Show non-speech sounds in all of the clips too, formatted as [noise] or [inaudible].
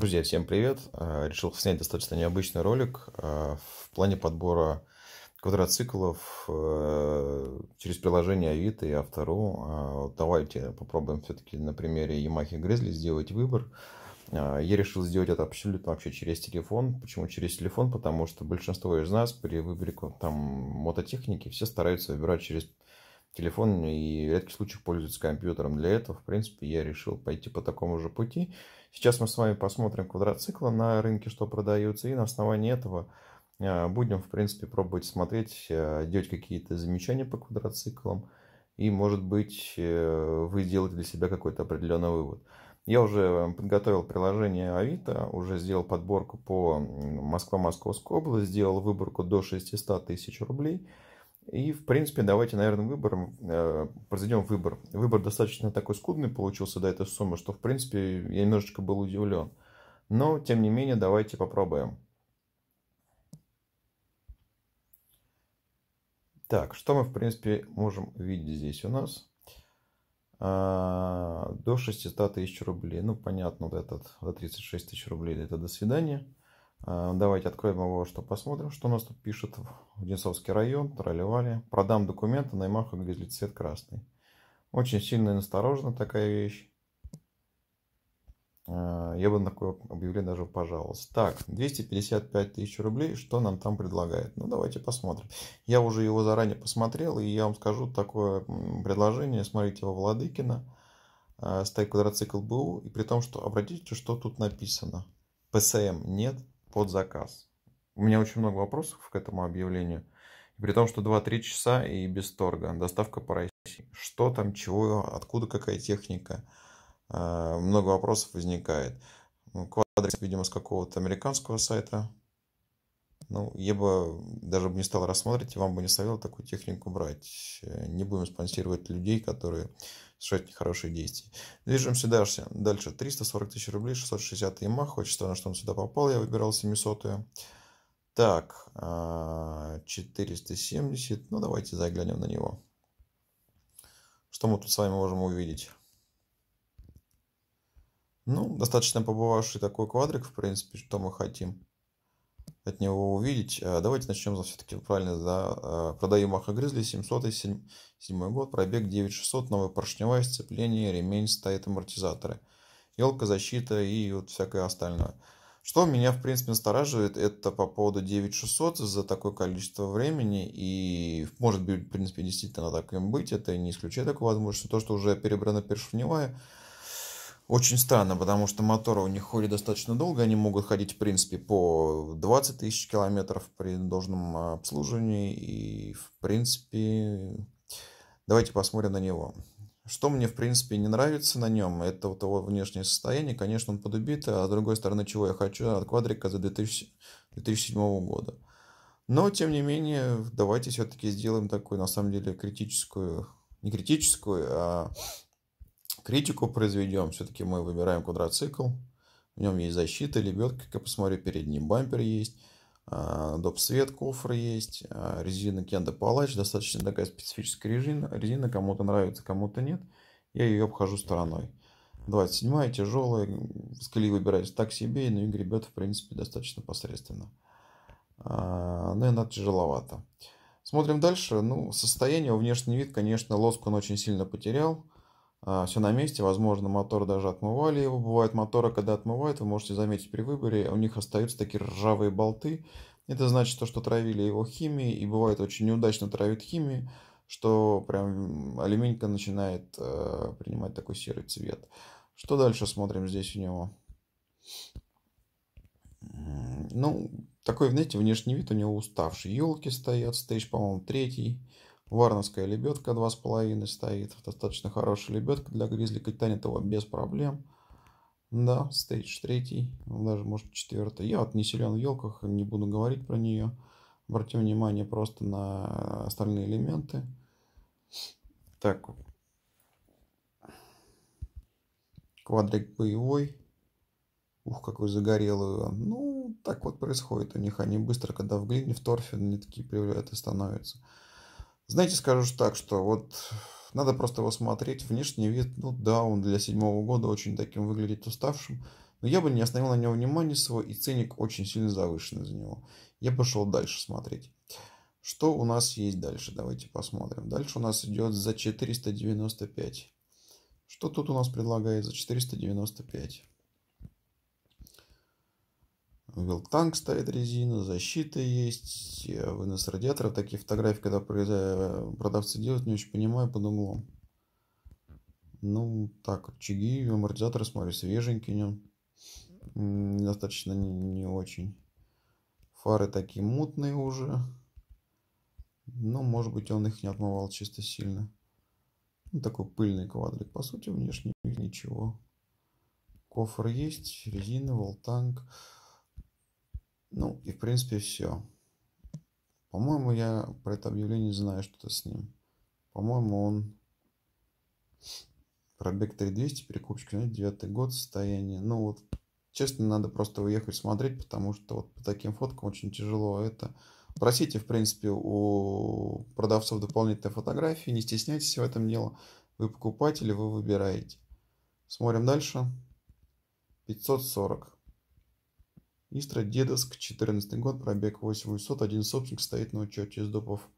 Друзья, всем привет! Э, решил снять достаточно необычный ролик э, в плане подбора квадроциклов э, через приложение Авито и Автору. Давайте попробуем все-таки на примере Yamaha Grizzly сделать выбор. Я решил сделать это абсолютно вообще через телефон. Почему через телефон? Потому что большинство из нас при выборе там мототехники все стараются выбирать через телефон и в редких случаях пользуются компьютером. Для этого, в принципе, я решил пойти по такому же пути. Сейчас мы с вами посмотрим квадроциклы на рынке, что продаются, и на основании этого а, будем, в принципе, пробовать смотреть, а, делать какие-то замечания по квадроциклам, и, может быть, э, вы сделаете для себя какой-то определенный вывод. Я уже подготовил приложение Авито, уже сделал подборку по Москва-Московской области, сделал выборку до 600 тысяч рублей – и, в принципе, давайте, наверное, выбором, э, произведем выбор. Выбор достаточно такой скудный получился до этой суммы, что, в принципе, я немножечко был удивлен. Но, тем не менее, давайте попробуем. Так, что мы, в принципе, можем видеть здесь у нас? А, до 600 тысяч рублей. Ну, понятно, вот этот, за 36 тысяч рублей, это до свидания. А, давайте откроем его, что посмотрим, что у нас тут пишет. Одинцовский район, тролливали. Продам документы на Ямаху цвет красный. Очень сильно и насторожена такая вещь. А, я бы на такое объявление даже пожаловался. Так, 255 тысяч рублей. Что нам там предлагает? Ну, давайте посмотрим. Я уже его заранее посмотрел, и я вам скажу такое предложение. Смотрите его Владыкина. Стоит квадроцикл БУ. И при том, что, обратите, что тут написано. ПСМ нет, под заказ. У меня очень много вопросов к этому объявлению. при том, что 2-3 часа и без торга. Доставка по России. Что там, чего, откуда какая техника. А, много вопросов возникает. Ну, квадрик, видимо, с какого-то американского сайта. Ну, я бы даже не стал рассматривать, вам бы не советовал такую технику брать. Не будем спонсировать людей, которые совершают нехорошие действия. Движемся дальше. Дальше. 340 тысяч рублей, 660 Yamaha. Очень странно, что он сюда попал. Я выбирал 700 -ю. Так, 470. А, ну, давайте заглянем на него. Что мы тут с вами можем увидеть? Ну, достаточно побывавший такой квадрик, в принципе, что мы хотим от него увидеть. А, давайте начнем все-таки правильно. Да? Продаю Маха Гризли 707 год, пробег 9600, новое поршневое сцепление, ремень, стоит амортизаторы. Елка, защита и вот всякое остальное. Что меня, в принципе, настораживает, это по поводу 9600 за такое количество времени. И может быть, в принципе, действительно так им быть. Это не исключает такую возможность. То, что уже перебрана першневая, очень странно, потому что моторы у них ходят достаточно долго. Они могут ходить, в принципе, по 20 тысяч километров при должном обслуживании. И, в принципе, давайте посмотрим на него. Что мне, в принципе, не нравится на нем, это вот его внешнее состояние. Конечно, он подубит, а с другой стороны, чего я хочу от квадрика за 2000, 2007 года. Но, тем не менее, давайте все-таки сделаем такую, на самом деле, критическую, не критическую, а критику произведем. Все-таки мы выбираем квадроцикл. В нем есть защита, лебедка, как я посмотрю, передний бампер есть. А, доп. свет, кофр есть, а, резина Кенда Палач, достаточно такая специфическая резина, резина кому-то нравится, кому-то нет, я ее обхожу стороной. 27 тяжелая, с колеи выбираюсь так себе, но и гребет, в принципе, достаточно посредственно. А, но она тяжеловато. Смотрим дальше. Ну, состояние, внешний вид, конечно, лоск он очень сильно потерял. А, все на месте, возможно, мотор даже отмывали его. Бывают моторы, когда отмывают, вы можете заметить при выборе, у них остаются такие ржавые болты. Это значит, то, что травили его химией, и бывает очень неудачно травит химией, что прям алюминька начинает э, принимать такой серый цвет. Что дальше смотрим здесь у него? Ну, такой, знаете, внешний вид у него уставший. Елки стоят, стейдж, по-моему, третий. Варновская лебедка 2,5 стоит. Достаточно хорошая лебедка для гризли. Катанет его без проблем. Да, стейдж третий, даже может четвертый. Я вот не силен в елках, не буду говорить про нее. Обратим внимание просто на остальные элементы. Так. Квадрик боевой. Ух, какой загорелый. Ну, так вот происходит у них. Они быстро, когда в глине, в торфе, они такие привлекательные становятся. Знаете, скажу так, что вот надо просто его смотреть. Внешний вид, ну да, он для седьмого года очень таким выглядит уставшим. Но я бы не остановил на него внимание своего, и ценник очень сильно завышенный за него. Я пошел дальше смотреть. Что у нас есть дальше? Давайте посмотрим. Дальше у нас идет за 495. Что тут у нас предлагает за 495? Вилтанк стоит резина, защита есть, вынос радиатора. Такие фотографии, когда продавцы делают, не очень понимаю под углом. Ну, так, рычаги, амортизаторы, смотрю, свеженькие Достаточно не, не очень. Фары такие мутные уже. Но, может быть, он их не отмывал чисто сильно. Ну, такой пыльный квадрик. По сути, внешне ничего. Кофр есть, резина, волтанк. Ну, и в принципе все. По-моему, я про это объявление знаю что-то с ним. По-моему, он пробег 3200, перекупщик, знаете, девятый год, состояние. Ну вот, честно, надо просто уехать смотреть, потому что вот по таким фоткам очень тяжело это. Просите, в принципе, у продавцов дополнительные фотографии, не стесняйтесь в этом деле. Вы покупатель, вы выбираете. Смотрим дальше. 540. Истра Дедовск, 14 год, пробег 8800, один собственник стоит на учете из допов.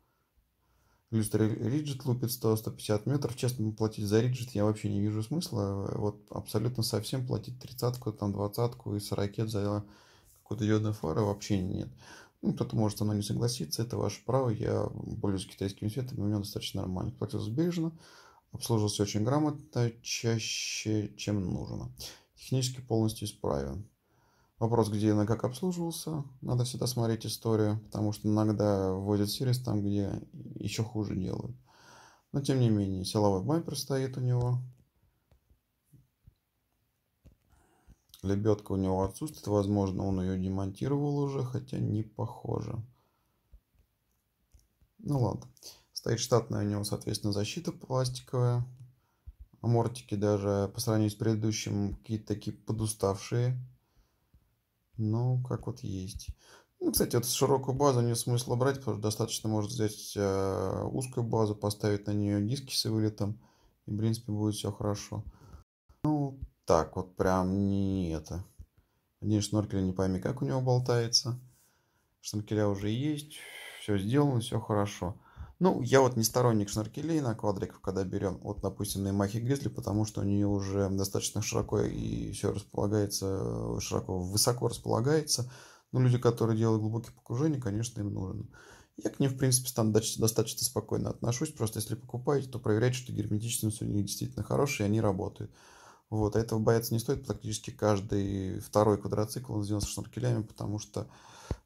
Люстра Риджит лупит 100-150 метров. Честно, платить за Риджит я вообще не вижу смысла. Вот абсолютно совсем платить тридцатку, там двадцатку и 40 за какую-то диодную фару вообще нет. Ну, кто-то может со мной не согласиться, это ваше право. Я пользуюсь китайским светом, и у меня достаточно нормально. Платил сбережно, обслуживался очень грамотно, чаще, чем нужно. Технически полностью исправен. Вопрос, где и как обслуживался, надо всегда смотреть историю, потому что иногда вводят сервис там, где еще хуже делают. Но тем не менее, силовой бампер стоит у него. Лебедка у него отсутствует, возможно, он ее демонтировал уже, хотя не похоже. Ну ладно. Стоит штатная у него, соответственно, защита пластиковая. Амортики даже по сравнению с предыдущим какие-то такие подуставшие. Ну, как вот есть. Ну, кстати, вот широкую базу нет смысла брать, потому что достаточно может взять э, узкую базу, поставить на нее диски с вылетом, и, в принципе, будет все хорошо. Ну, так вот прям не это. Один шнуркель не пойми, как у него болтается. Шнуркеля уже есть, все сделано, все хорошо. Ну, я вот не сторонник шнуркелей на квадриков, когда берем, вот, допустим, на Yamaha Grizzly, потому что у нее уже достаточно широко и все располагается, широко, высоко располагается. Но люди, которые делают глубокие погружения, конечно, им нужно. Я к ним, в принципе, там достаточно спокойно отношусь. Просто если покупаете, то проверяйте, что герметичность у них действительно хорошая, и они работают. Вот, а этого бояться не стоит. Практически каждый второй квадроцикл он сделан с шнуркелями, потому что э,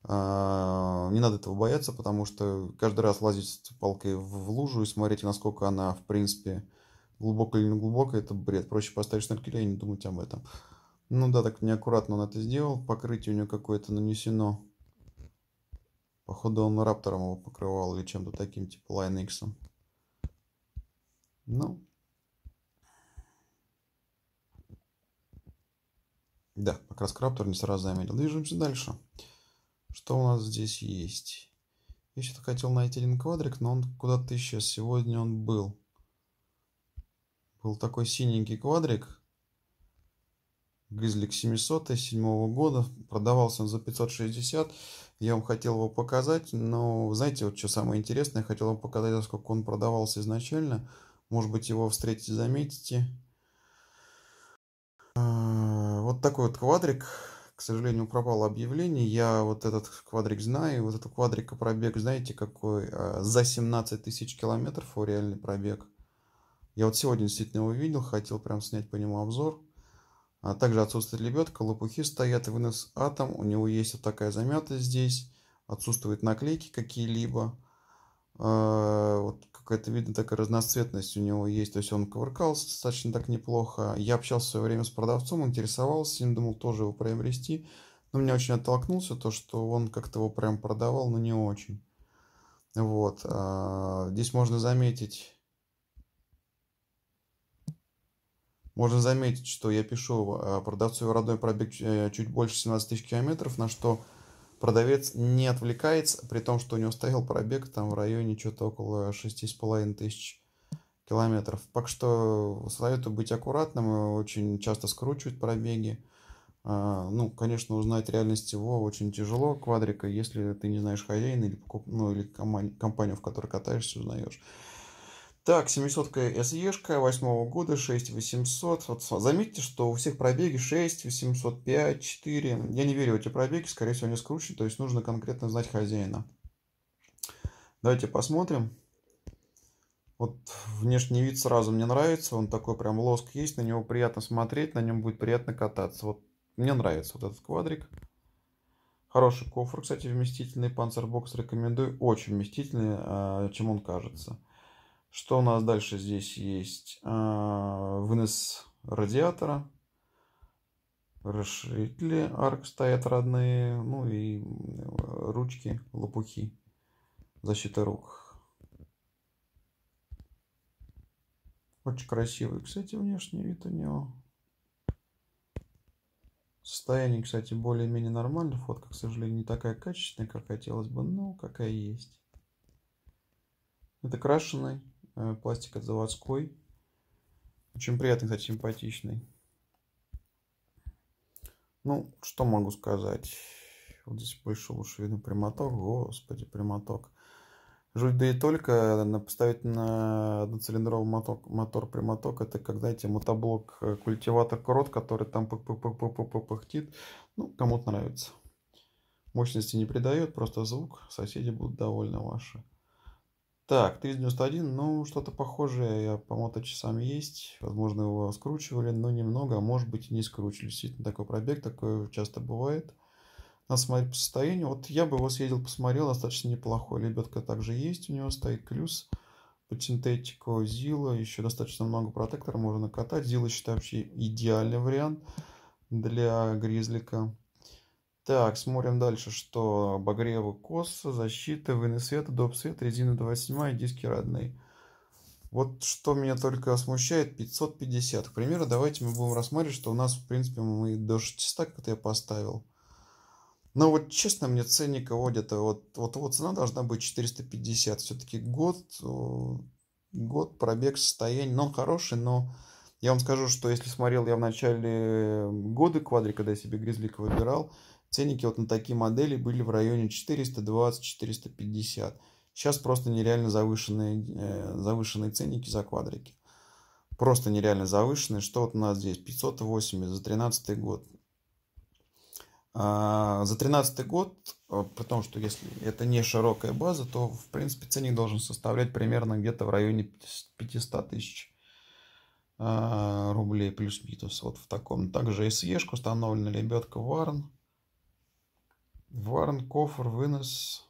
не надо этого бояться, потому что каждый раз лазить палкой в лужу и смотреть, насколько она, в принципе, глубокая или не глубокая, это бред. Проще поставить шнуркеля и не думать об этом. Ну да, так неаккуратно он это сделал. Покрытие у него какое-то нанесено. Походу он раптором его покрывал или чем-то таким, типа Line X. Ну, Да, как раз краптор не сразу заметил. Движемся дальше. Что у нас здесь есть? Я что-то хотел найти один квадрик, но он куда-то исчез. Сегодня он был. Был такой синенький квадрик. Гризлик 700 седьмого года. Продавался он за 560. Я вам хотел его показать, но знаете, вот что самое интересное, я хотел вам показать, сколько он продавался изначально. Может быть, его встретите, заметите. А, вот такой вот квадрик. К сожалению, пропало объявление. Я вот этот квадрик знаю. Вот этот квадрик пробег, знаете, какой? А, за 17 тысяч километров его реальный пробег. Я вот сегодня действительно его видел, хотел прям снять по нему обзор. А также отсутствует лебедка, лопухи стоят, вынос атом. У него есть вот такая замята здесь. Отсутствуют наклейки какие-либо. А, вот какая-то, видно, такая разноцветность у него есть. То есть он ковыркался достаточно так неплохо. Я общался в свое время с продавцом, интересовался им, думал тоже его приобрести. Но меня очень оттолкнулся то, что он как-то его прям продавал, но не очень. Вот. А, здесь можно заметить... Можно заметить, что я пишу а, продавцу его родной пробег э, чуть больше 17 тысяч километров, на что продавец не отвлекается, при том, что у него стоял пробег там в районе что-то около 6,5 тысяч километров. Так что советую быть аккуратным, очень часто скручивают пробеги. А, ну, конечно, узнать реальность его очень тяжело, квадрика, если ты не знаешь хозяина или, ну, или компанию, в которой катаешься, узнаешь. Так, 700-ка SE-шка 8 года, 6800. Вот заметьте, что у всех пробеги 6, 805, 4. Я не верю в эти пробеги, скорее всего, они скручены, то есть нужно конкретно знать хозяина. Давайте посмотрим. Вот внешний вид сразу мне нравится, он такой прям лоск есть, на него приятно смотреть, на нем будет приятно кататься. Вот мне нравится вот этот квадрик. Хороший кофр, кстати, вместительный, панцербокс рекомендую, очень вместительный, а, чем он кажется. Что у нас дальше здесь есть? А, вынос радиатора. Расширители арк стоят родные. Ну и ручки, лопухи. Защита рук. Очень красивый, кстати, внешний вид у него. Состояние, кстати, более-менее нормально. Фотка, к сожалению, не такая качественная, как хотелось бы, но какая есть. Это крашеный. Э, пластик от заводской. Очень приятный, кстати, симпатичный. Ну, что могу сказать? Вот здесь больше лучше видно прямоток. Господи, прямоток. Жуть да и только поставить на одноцилиндровый мотор, мотор прямоток, это как, знаете, мотоблок э, культиватор крот, который там пыхтит. Ну, кому-то нравится. Мощности не придает, просто звук. Соседи будут довольны ваши. Так, 391, ну, что-то похожее я по моточасам есть. Возможно, его скручивали, но немного, а может быть и не скручивали. Действительно, такой пробег, такое часто бывает. Надо смотреть по состоянию. Вот я бы его съездил, посмотрел, достаточно неплохой. Лебедка также есть, у него стоит клюз под синтетику, Зила, еще достаточно много протектора можно катать. Зила, считаю, вообще идеальный вариант для гризлика. Так, смотрим дальше, что обогревы коса, защита, вынос света, доп. света, резина 27 и диски родные. Вот что меня только смущает, 550. К примеру, давайте мы будем рассматривать, что у нас, в принципе, мы до 600, как я поставил. Но вот честно, мне ценника водят, вот, вот, вот цена должна быть 450. Все-таки год, год пробег состояние, но он хороший, но я вам скажу, что если смотрел я в начале года квадри, когда я себе гризлика выбирал, Ценники вот на такие модели были в районе 420-450. Сейчас просто нереально завышенные, э, завышенные ценники за квадрики. Просто нереально завышенные. Что вот у нас здесь? 580 за 13 год. А, за 13 год, э, при том, что если это не широкая база, то в принципе ценник должен составлять примерно где-то в районе 500 тысяч а, рублей плюс-минус вот в таком. Также SE-шка установлена лебедка Варн. Варн, кофр, вынос.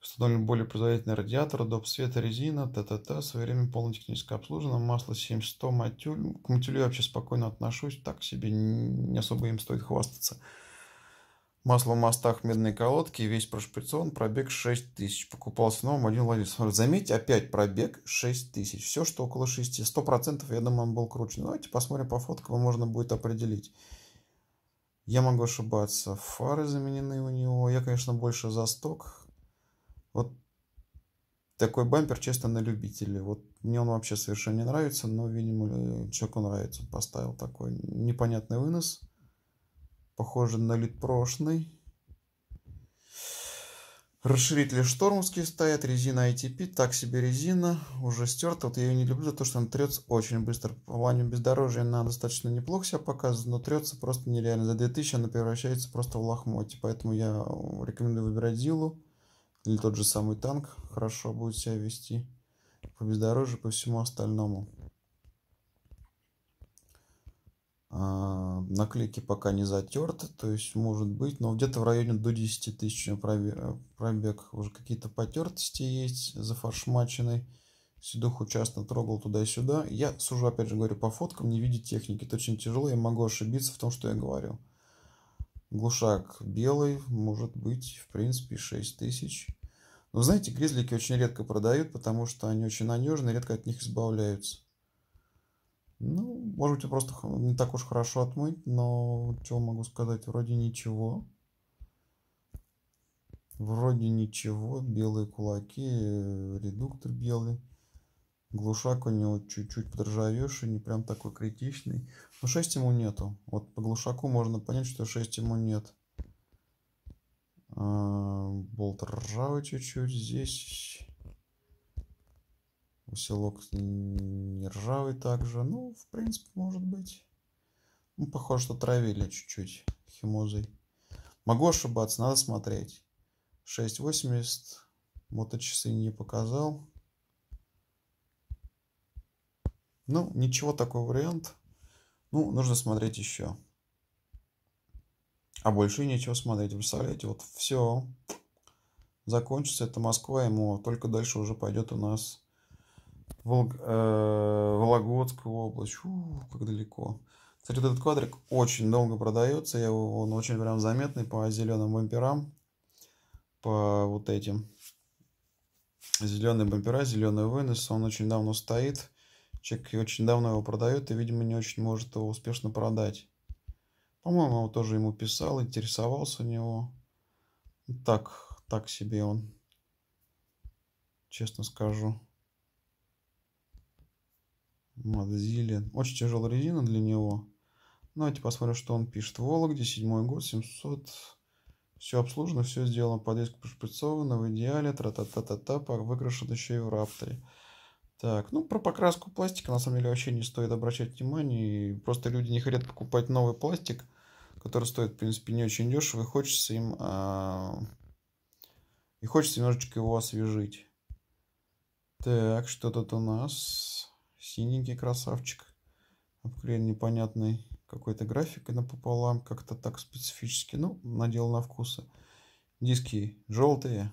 Установлен более производительный радиатор, доп. света, резина, т.т.т. Своевременно полное техническое обслуживание, масло 7100, матюль. К матюлю я вообще спокойно отношусь, так себе не особо им стоит хвастаться. Масло в мостах, медные колодки, весь прошприцован, пробег 6000. Покупался новым, один владелец. Заметьте, опять пробег 6000. Все, что около 6, 100%, я думаю, он был круче. Давайте посмотрим по фоткам, можно будет определить. Я могу ошибаться. Фары заменены у него. Я, конечно, больше за сток. Вот такой бампер, честно, на любителей. Вот мне он вообще совершенно не нравится, но, видимо, человеку нравится. Поставил такой непонятный вынос. Похоже на лид прошлый. Расширители штормовские стоят, резина ITP, так себе резина, уже стерта. Вот я ее не люблю за то, что она трется очень быстро. В плане бездорожья она достаточно неплохо себя показывает, но трется просто нереально. За 2000 она превращается просто в лохмотье, поэтому я рекомендую выбирать Зилу или тот же самый танк. Хорошо будет себя вести по бездорожью, по всему остальному. А, наклейки пока не затерты, то есть может быть, но где-то в районе до 10 тысяч пробег. Уже какие-то потертости есть, зафаршмаченный. Седуху часто трогал туда-сюда. Я сужу, опять же, говорю, по фоткам, не видеть техники. Это очень тяжело, я могу ошибиться в том, что я говорю. Глушак белый, может быть, в принципе, 6 тысяч. Но знаете, гризлики очень редко продают, потому что они очень надежные, редко от них избавляются. Ну, может быть, просто не так уж хорошо отмыть, но что могу сказать, вроде ничего. Вроде ничего, белые кулаки, редуктор белый. Глушак у него чуть-чуть подржавевший, не прям такой критичный. Но 6 ему нету. Вот по глушаку можно понять, что 6 ему нет. А, болт ржавый чуть-чуть здесь. Усилок не ржавый также. Ну, в принципе, может быть. Ну, похоже, что травили чуть-чуть химозой. Могу ошибаться, надо смотреть. 6.80. Моточасы не показал. Ну, ничего, такой вариант. Ну, нужно смотреть еще. А больше нечего смотреть. Представляете, вот все. Закончится это Москва, ему только дальше уже пойдет у нас Волг... э... Вологодская область. Фу, как далеко. Кстати, вот этот квадрик очень долго продается. Я он очень прям заметный по зеленым бамперам. По вот этим. Зеленые бампера, зеленый вынос. Он очень давно стоит. Человек очень давно его продает и, видимо, не очень может его успешно продать. По-моему, его тоже ему писал, интересовался у него. Так, так себе он. Честно скажу. Мадзилин. Очень тяжелая резина для него. Давайте посмотрим, что он пишет. Вологде, седьмой год, 700. Все обслужено, все сделано. Подвеска прошприцована в идеале. Тра-та-та-та-та. Выкрашен еще и в рапторе. Так, ну про покраску пластика на самом деле вообще не стоит обращать внимание. И просто люди не хотят покупать новый пластик, который стоит, в принципе, не очень дешево. И хочется им... А... И хочется немножечко его освежить. Так, что тут у нас? Синенький красавчик. Обклеен непонятной какой-то графикой напополам. Как-то так специфически. Ну, надел на вкусы. Диски желтые.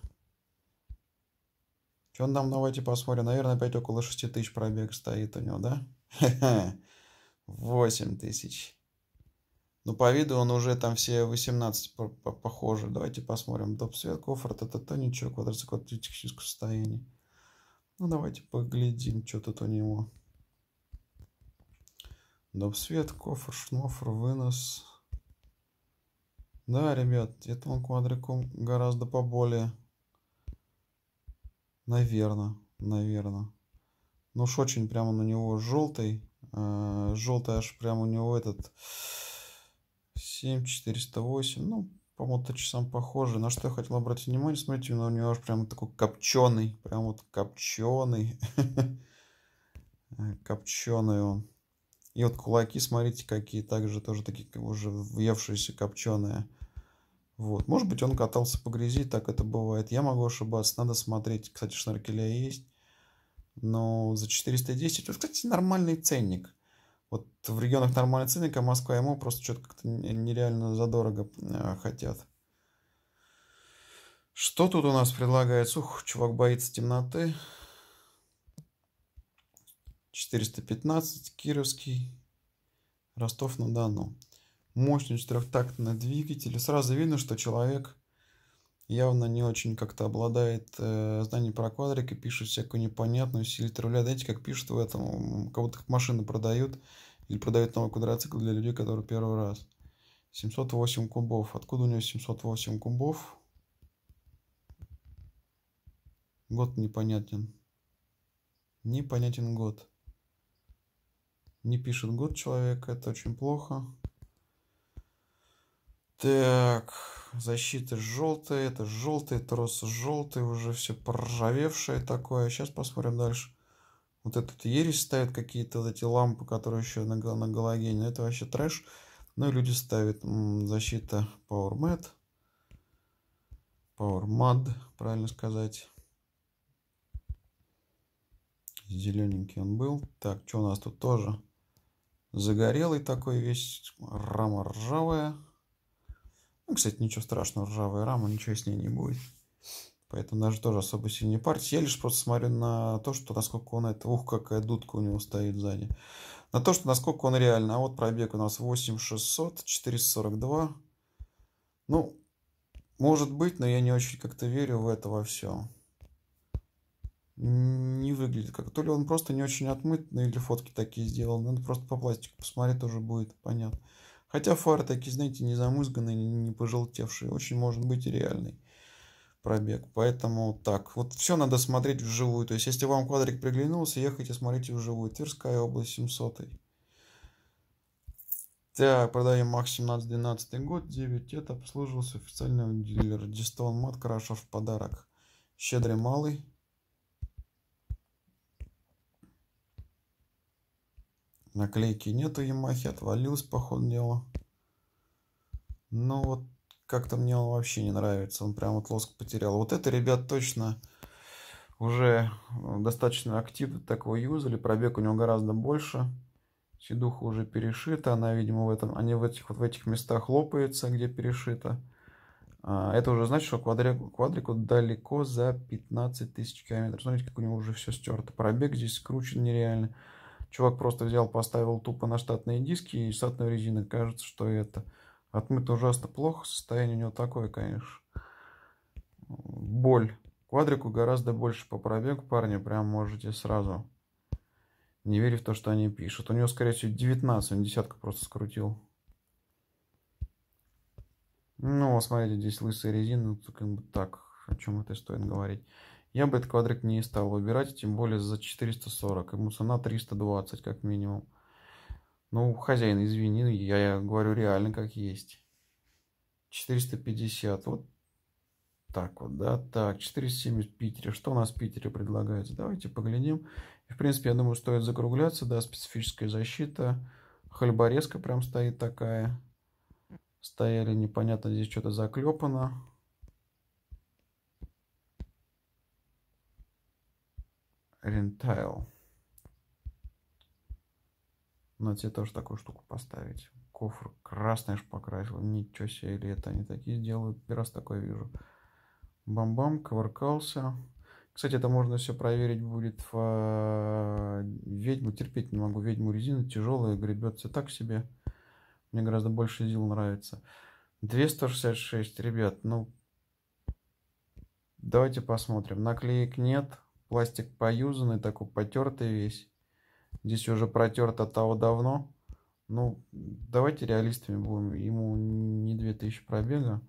Что он там, давайте посмотрим. Наверное, опять около 6 тысяч пробег стоит у него, да? [laughs] 8 тысяч. Ну, по виду он уже там все 18 похожи. Давайте посмотрим. Топ-свет, кофр, та-та-та, ничего, квадроцикл технического состояния. Ну, давайте поглядим, что тут у него. Доп-свет, кофр, шнофр, вынос. Да, ребят, это он квадрикум гораздо поболее. Наверное, наверное. Ну уж очень прямо на него желтый. Э, желтый аж прямо у него этот 7408. Ну, по моточасам похоже. На что я хотел обратить внимание, смотрите, у него аж прямо такой копченый. Прям вот копченый. [laughs] копченый он. И вот кулаки, смотрите, какие также тоже такие уже въевшиеся копченые. Вот. Может быть, он катался по грязи, так это бывает. Я могу ошибаться, надо смотреть. Кстати, шнуркеля есть. Но за 410, вот, кстати, нормальный ценник. Вот в регионах нормальный ценник, а Москва ему просто что-то как-то нереально задорого э, хотят. Что тут у нас предлагается? Ух, чувак боится темноты. 415, Кировский, Ростов-на-Дону мощный четырехтактный двигатель. Сразу видно, что человек явно не очень как-то обладает э, знанием про квадрик и пишет всякую непонятную селитр руля. Знаете, как пишут в этом, будто как машины продают или продают новый квадроцикл для людей, которые первый раз. 708 кубов. Откуда у него 708 кубов? Год непонятен. Непонятен год. Не пишет год человек, это очень плохо. Так, защита желтая, это желтый, трос желтый, уже все проржавевшее такое. Сейчас посмотрим дальше. Вот этот ересь ставят какие-то вот эти лампы, которые еще на, на галогене. Это вообще трэш. Ну и люди ставят м, защита Power Mat. Power Mud, правильно сказать. Зелененький он был. Так, что у нас тут тоже? Загорелый такой весь, рама ржавая. Ну, кстати, ничего страшного, ржавая рама, ничего с ней не будет. Поэтому даже тоже особо сильно не. Я лишь просто смотрю на то, что насколько он это... Ух, какая дудка у него стоит сзади. На то, что насколько он реально. А вот пробег у нас 8600, 442. Ну, может быть, но я не очень как-то верю в это во все. Не выглядит как... То ли он просто не очень отмыт, ну или фотки такие сделал. Надо просто по пластику посмотреть, тоже будет понятно. Хотя фары такие, знаете, не замызганные, не пожелтевшие. Очень может быть реальный. пробег. Поэтому так, вот все надо смотреть вживую. То есть, если вам квадрик приглянулся, ехайте, смотрите вживую. Тверская область 700. Так, продаем МАХ 17-12 год, 9 лет, обслуживался официального дилера. Дистон Мат, Крашер в подарок. Щедрый малый. Наклейки нету Ямахи, отвалился, по ходу дела. Ну вот, как-то мне он вообще не нравится, он прям вот лоск потерял. Вот это, ребят, точно уже э, достаточно активно такого юзали, пробег у него гораздо больше. Сидуха уже перешита, она, видимо, в этом, они в этих, вот в этих местах лопается, где перешита. А, это уже значит, что квадрику, квадрику далеко за 15 тысяч километров. Смотрите, как у него уже все стерто. Пробег здесь скручен нереально. Чувак просто взял, поставил тупо на штатные диски и штатную резину. Кажется, что это отмыто ужасно плохо. Состояние у него такое, конечно. Боль. Квадрику гораздо больше по пробегу, парни. Прям можете сразу не верю в то, что они пишут. У него, скорее всего, 19, он десятку просто скрутил. Ну, смотрите, здесь лысая резина, как бы так, о чем это стоит говорить. Я бы этот квадрик не стал выбирать, тем более за 440. Ему цена 320, как минимум. Ну, хозяин, извини, я, говорю реально как есть. 450. Вот так вот, да, так, 470 в Питере. Что у нас в Питере предлагается? Давайте поглядим. В принципе, я думаю, стоит закругляться, да, специфическая защита. Хальборезка прям стоит такая. Стояли, непонятно, здесь что-то заклепано. Рентайл. На тебе тоже такую штуку поставить. Кофр красный аж покрасил. Ничего себе, или это они такие делают. Первый раз такое вижу. Бам-бам, ковыркался. Кстати, это можно все проверить будет в э, ведьму. Терпеть не могу ведьму резину. Тяжелая, гребется так себе. Мне гораздо больше ЗИЛ нравится. 266, ребят, ну... Давайте посмотрим. Наклеек нет. Пластик поюзанный, такой потертый весь. Здесь уже протерто того давно. Ну, давайте реалистами будем. Ему не 2000 пробега.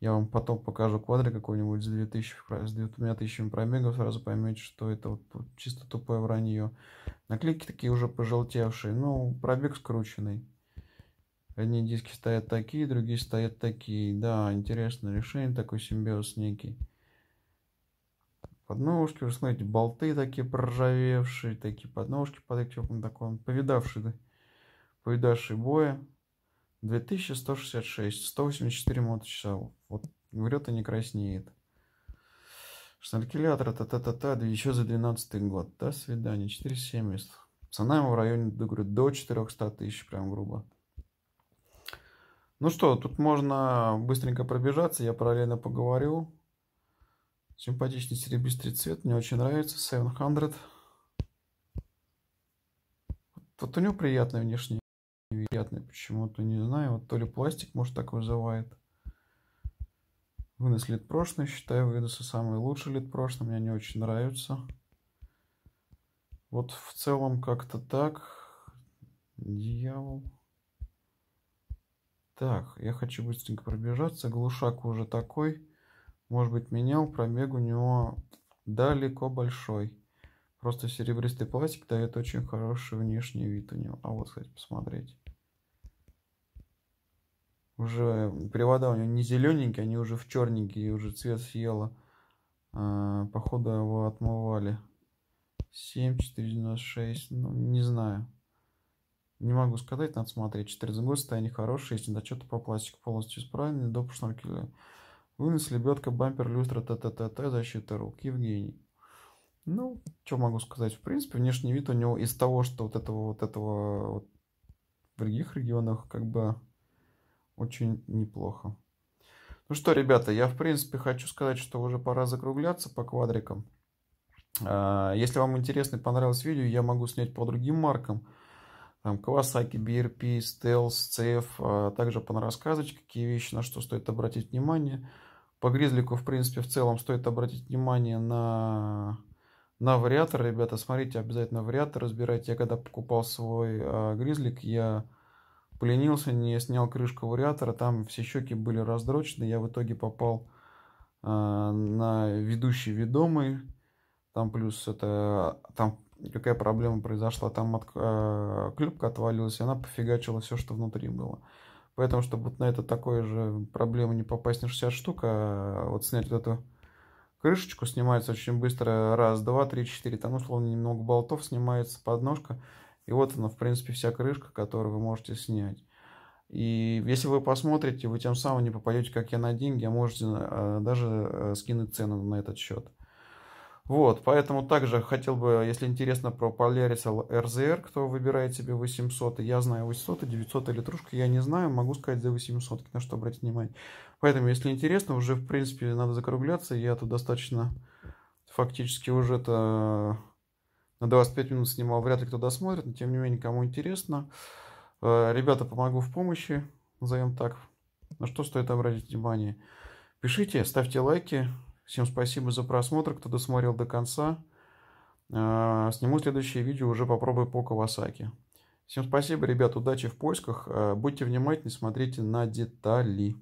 Я вам потом покажу квадрик какой-нибудь с 2000, с 2000 пробегов, сразу поймете, что это вот, чисто тупое вранье. Наклейки такие уже пожелтевшие, ну, пробег скрученный. Одни диски стоят такие, другие стоят такие. Да, интересное решение, такой симбиоз некий. Подножки, уже смотрите, болты такие проржавевшие, такие подножки под этим таком, повидавшие, да, повидавшие боя. 2166, 184 моточаса. Вот врет и не краснеет. Шнаркелятор, та-та-та-та, еще за 12 год. До свидания, 470. Цена ему в районе, говорю, до 400 тысяч, прям грубо. Ну что, тут можно быстренько пробежаться, я параллельно поговорю. Симпатичный серебристый цвет, мне очень нравится, 700. Вот у него приятный внешний неприятный почему-то, не знаю. Вот то ли пластик, может, так вызывает. Вынос лид прошлый, считаю, выносы самый лучший лид прошлый, мне не очень нравится. Вот в целом как-то так. Дьявол. Так, я хочу быстренько пробежаться. Глушак уже такой. Может быть, менял. Пробег у него далеко большой. Просто серебристый пластик дает очень хороший внешний вид у него. А вот, кстати, посмотреть. Уже привода у него не зелененькие, они уже в черненькие, уже цвет съело. А, походу его отмывали. 7, 496, ну не знаю. Не могу сказать, надо смотреть. 14 год, состояние хорошее, есть недочеты по пластику полностью исправлены, доп. шнуркеля. Вынос, лебедка, бампер, люстра, т-т-т-т, защита рук. Евгений. Ну, что могу сказать? В принципе, внешний вид у него из того, что вот этого, вот этого вот в других регионах как бы очень неплохо. Ну что, ребята, я в принципе хочу сказать, что уже пора закругляться по квадрикам. А, если вам интересно и понравилось видео, я могу снять по другим маркам. Там Kawasaki, BRP, Stealth, CF, а также понарассказывать, какие вещи, на что стоит обратить внимание. По гризлику, в принципе, в целом стоит обратить внимание на, на вариатор. Ребята, смотрите обязательно вариатор, разбирайте. Я когда покупал свой а, гризлик, я поленился, не снял крышку вариатора, там все щеки были раздрочены, я в итоге попал на ведущий ведомый. Там плюс это, там какая проблема произошла, там от, э, клюпка отвалилась, и она пофигачила все, что внутри было. Поэтому, чтобы вот на это такое же проблему не попасть на 60 штук, а вот снять вот эту крышечку, снимается очень быстро, раз, два, три, четыре, там условно немного болтов, снимается подножка, и вот она, в принципе, вся крышка, которую вы можете снять. И если вы посмотрите, вы тем самым не попадете, как я, на деньги, а можете э, даже э, скинуть цену на этот счет. Вот, поэтому также хотел бы, если интересно про Polaris RZR, кто выбирает себе 800, я знаю 800 и 900 электрушка, я не знаю, могу сказать за 800, на что обратить внимание. Поэтому, если интересно, уже, в принципе, надо закругляться, я тут достаточно, фактически уже это на 25 минут снимал, вряд ли кто досмотрит, но тем не менее, кому интересно. Э, ребята, помогу в помощи, назовем так. На что стоит обратить внимание? Пишите, ставьте лайки, Всем спасибо за просмотр, кто досмотрел до конца. А, сниму следующее видео, уже попробую по Кавасаки. Всем спасибо, ребят, удачи в поисках. А, будьте внимательны, смотрите на детали.